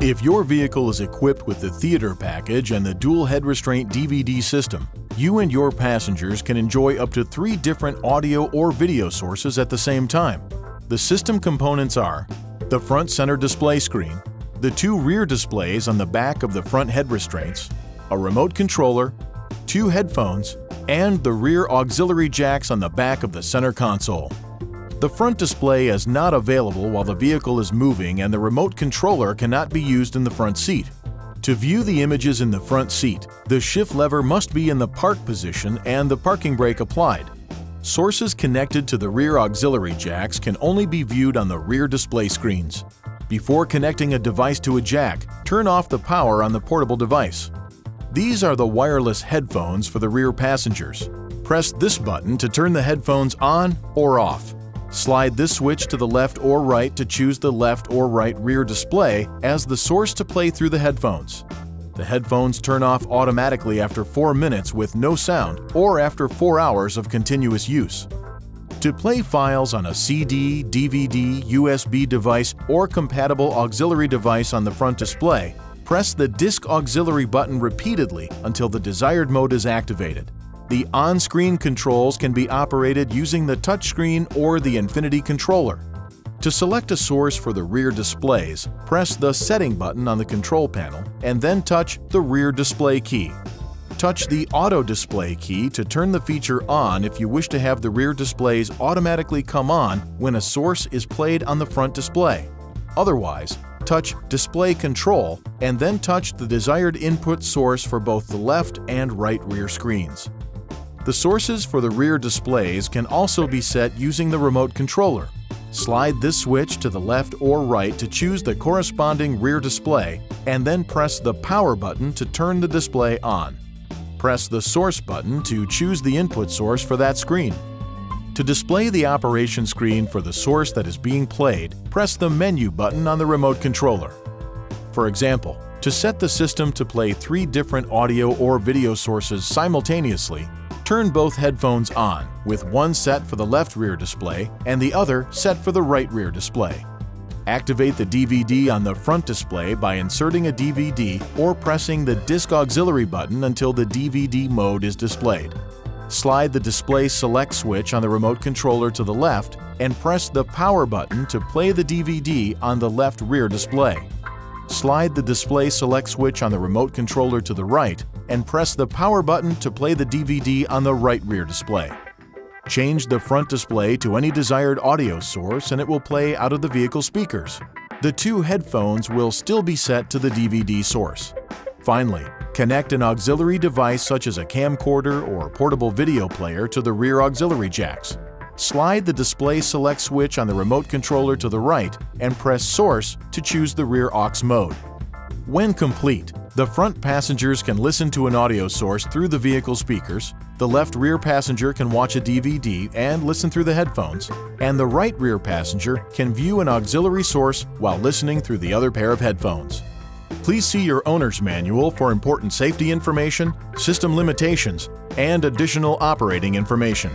If your vehicle is equipped with the theater package and the dual head restraint DVD system, you and your passengers can enjoy up to three different audio or video sources at the same time. The system components are the front center display screen, the two rear displays on the back of the front head restraints, a remote controller, two headphones, and the rear auxiliary jacks on the back of the center console. The front display is not available while the vehicle is moving and the remote controller cannot be used in the front seat. To view the images in the front seat, the shift lever must be in the park position and the parking brake applied. Sources connected to the rear auxiliary jacks can only be viewed on the rear display screens. Before connecting a device to a jack, turn off the power on the portable device. These are the wireless headphones for the rear passengers. Press this button to turn the headphones on or off. Slide this switch to the left or right to choose the left or right rear display as the source to play through the headphones. The headphones turn off automatically after 4 minutes with no sound or after 4 hours of continuous use. To play files on a CD, DVD, USB device, or compatible auxiliary device on the front display, press the Disc Auxiliary button repeatedly until the desired mode is activated. The on-screen controls can be operated using the touchscreen or the INFINITI controller. To select a source for the rear displays, press the Setting button on the control panel and then touch the Rear Display key. Touch the Auto Display key to turn the feature on if you wish to have the rear displays automatically come on when a source is played on the front display. Otherwise, touch Display Control and then touch the desired input source for both the left and right rear screens. The sources for the rear displays can also be set using the remote controller. Slide this switch to the left or right to choose the corresponding rear display and then press the power button to turn the display on. Press the source button to choose the input source for that screen. To display the operation screen for the source that is being played, press the menu button on the remote controller. For example, to set the system to play three different audio or video sources simultaneously, Turn both headphones on, with one set for the left rear display and the other set for the right rear display. Activate the DVD on the front display by inserting a DVD or pressing the Disc Auxiliary button until the DVD mode is displayed. Slide the Display Select switch on the remote controller to the left and press the Power button to play the DVD on the left rear display. Slide the Display Select switch on the remote controller to the right and press the power button to play the DVD on the right rear display. Change the front display to any desired audio source and it will play out of the vehicle speakers. The two headphones will still be set to the DVD source. Finally, connect an auxiliary device such as a camcorder or portable video player to the rear auxiliary jacks. Slide the Display Select switch on the remote controller to the right and press Source to choose the rear aux mode. When complete, the front passengers can listen to an audio source through the vehicle speakers, the left rear passenger can watch a DVD and listen through the headphones, and the right rear passenger can view an auxiliary source while listening through the other pair of headphones. Please see your owner's manual for important safety information, system limitations, and additional operating information.